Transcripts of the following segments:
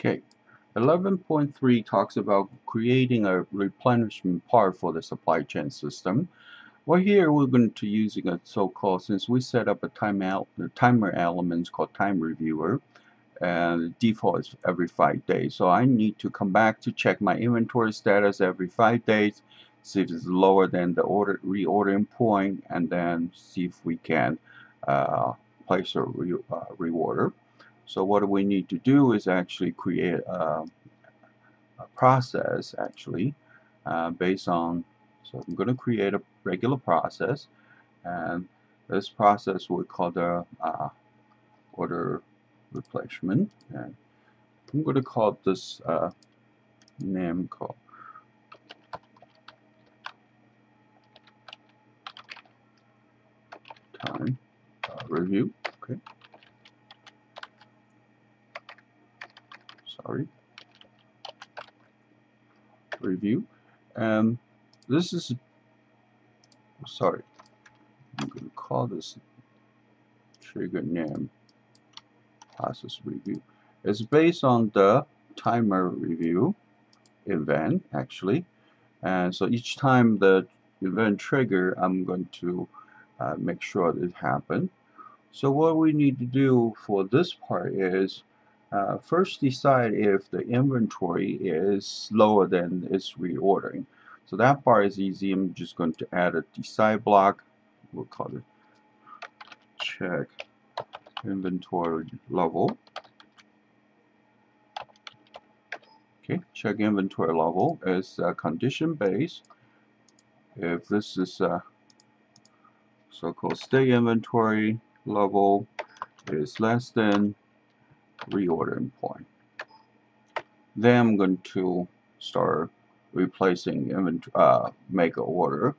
Okay, 11.3 talks about creating a replenishment part for the supply chain system. Well, here we're going to using a so-called, since we set up a time el timer element called time reviewer, and default is every five days. So I need to come back to check my inventory status every five days, see if it's lower than the order reordering point, and then see if we can uh, place a re uh, reorder. So what we need to do is actually create a, a process actually uh, based on so I'm going to create a regular process and this process we call the uh, order replacement and I'm going to call this uh, name called time uh, review okay sorry. Review. And this is sorry. I'm to call this trigger name process review. It's based on the timer review event actually. And so each time the event trigger I'm going to uh, make sure it happens so what we need to do for this part is uh, first decide if the inventory is lower than its reordering so that part is easy. I'm just going to add a decide block. We'll call it check inventory level. Okay, check inventory level is uh, condition based. If this is a so-called state inventory level is less than reordering point, then I'm going to start replacing inventory, uh, make an order.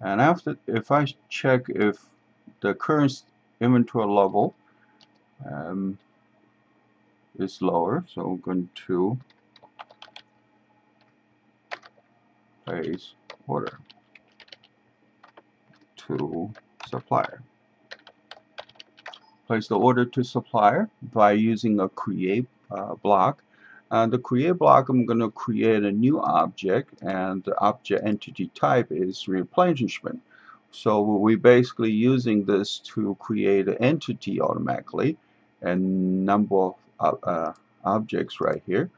And after, if I check if the current inventory level um, is lower, so I'm going to place order to supplier. Place the order to supplier by using a create uh, block uh, the create block, I'm going to create a new object, and the object entity type is replenishment. So we're basically using this to create an entity automatically, and number of uh, uh, objects right here.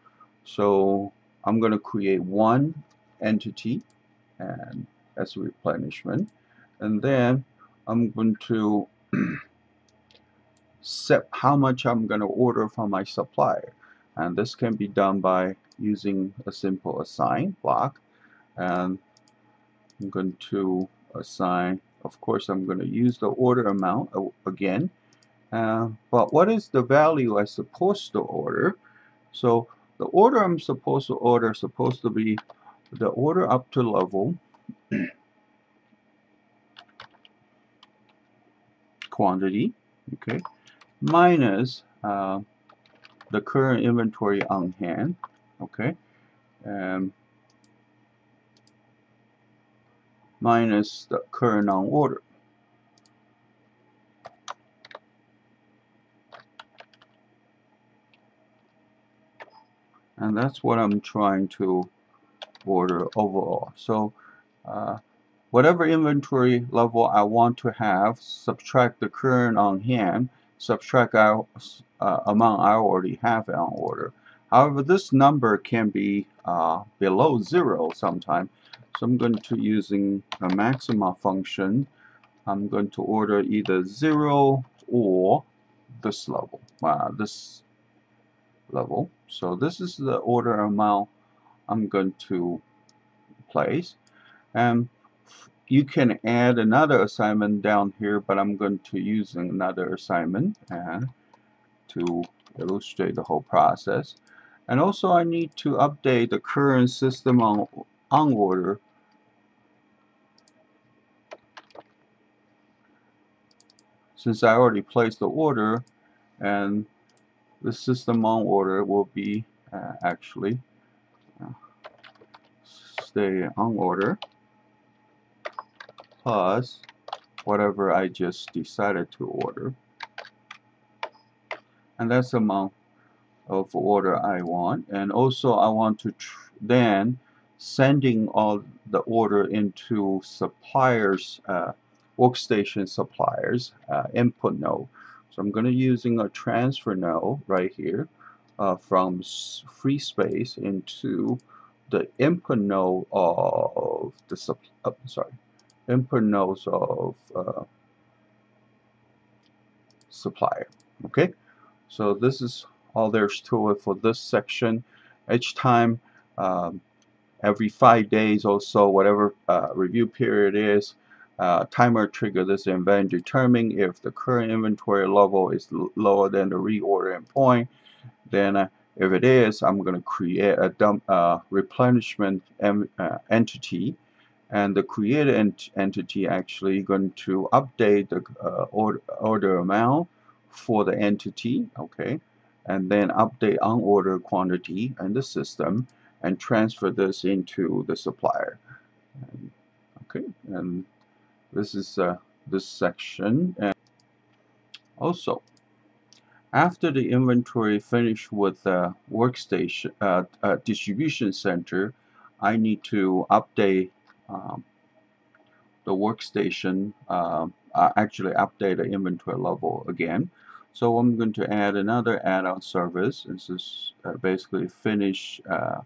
So I'm going to create one entity, and that's replenishment, and then I'm going to set how much I'm going to order from my supplier. And this can be done by using a simple assign block. And I'm going to assign of course I'm going to use the order amount again. Uh, but what is the value I'm supposed to order? So the order I'm supposed to order is supposed to be the order up to level quantity okay minus uh, the current inventory on hand okay? Um, minus the current on order. And that's what I'm trying to order overall. So uh, whatever inventory level I want to have subtract the current on hand subtract our uh, amount I already have on order. However, this number can be uh, below zero sometime. So I'm going to using a maxima function. I'm going to order either zero or this level, uh, this level. So this is the order amount I'm going to place. And you can add another assignment down here, but I'm going to use another assignment to illustrate the whole process. And also I need to update the current system on, on order since I already placed the order and the system on order will be uh, actually uh, stay on order plus whatever I just decided to order. And that's the amount of order I want. And also I want to then sending all the order into suppliers uh, workstation suppliers uh, input node. So I'm going to using a transfer node right here uh, from free space into the input node of the sub uh, sorry input nodes of uh, supplier okay? So this is all there's to it for this section. Each time um, every five days or so whatever uh, review period is uh, timer trigger this event determine if the current inventory level is lower than the reordering point. Then uh, if it is I'm going to create a dump uh, replenishment uh, entity and the created ent entity actually going to update the uh, order, order amount for the entity okay? And then update unordered quantity in the system and transfer this into the supplier. And, okay and this is uh, this section. And also after the inventory finish with the workstation uh, uh, distribution center I need to update um, the workstation uh, actually update the inventory level again. So I'm going to add another add-on service. This is uh, basically finish uh,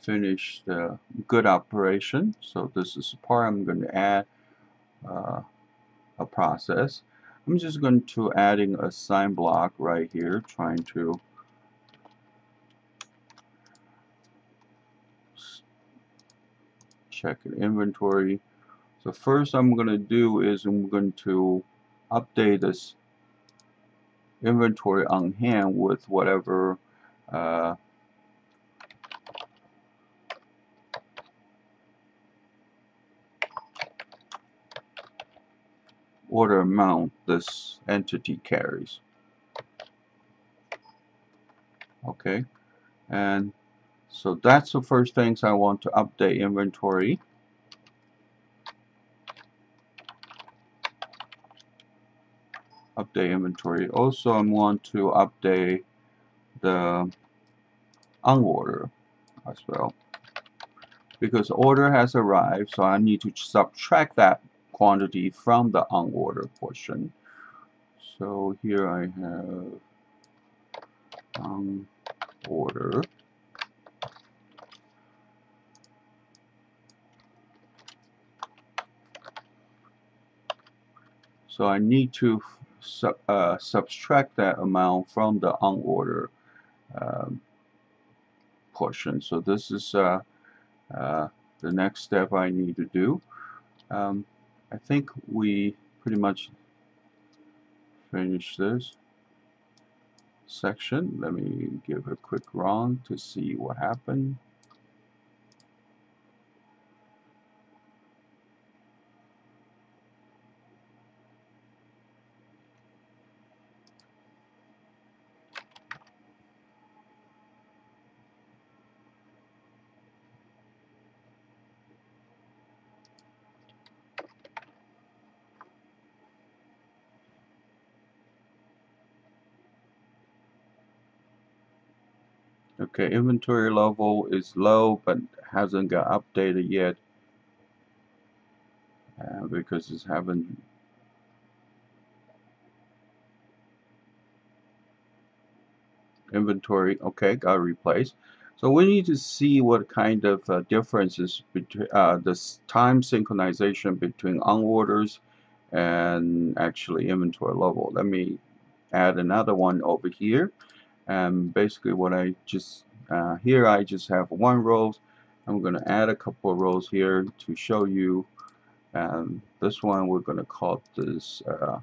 finish the good operation. So this is the part I'm going to add uh, a process. I'm just going to adding a sign block right here trying to check an inventory. So first I'm going to do is I'm going to update this inventory on hand with whatever uh, order amount this entity carries. Okay. And so that's the first things I want to update inventory. Update inventory. Also, I want to update the unorder as well. Because order has arrived, so I need to subtract that quantity from the unorder portion. So here I have unorder. So I need to uh, subtract that amount from the unorder um, portion. So this is uh, uh, the next step I need to do. Um, I think we pretty much finished this section. Let me give a quick run to see what happened. Okay, inventory level is low but hasn't got updated yet uh, because it's haven't inventory okay got replaced. So we need to see what kind of uh, differences between uh, time synchronization between on orders and actually inventory level. Let me add another one over here and basically what I just uh, here I just have one rows I'm going to add a couple of rows here to show you. And this one we're going to call this uh,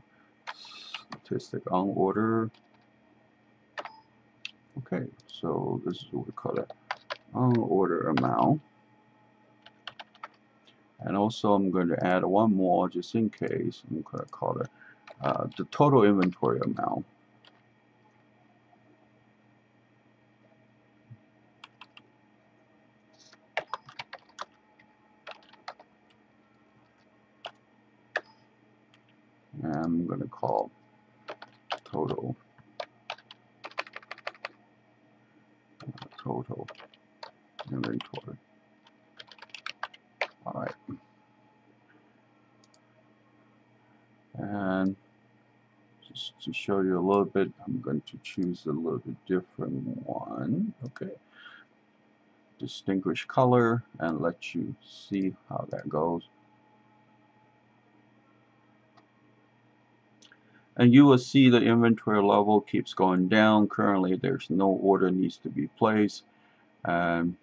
statistic on order. Okay so this is what we call it on order amount. And also I'm going to add one more just in case. I'm going to call it uh, the total inventory amount I'm going to call total total inventory. All right. And just to show you a little bit, I'm going to choose a little bit different one. Okay. Distinguish color and let you see how that goes. And you will see the inventory level keeps going down. Currently there's no order needs to be placed. Um,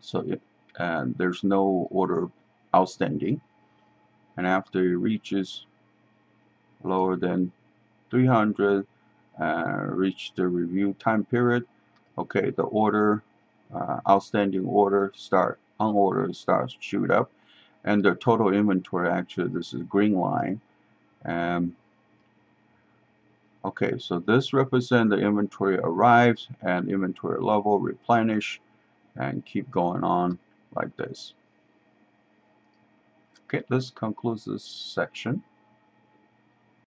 so it, and there's no order outstanding. And after it reaches lower than 300 uh, reach the review time period okay the order uh, outstanding order start on order starts shoot up. And the total inventory actually this is green line um, okay, so this represents the inventory arrives and inventory level replenish and keep going on like this. Okay, this concludes this section.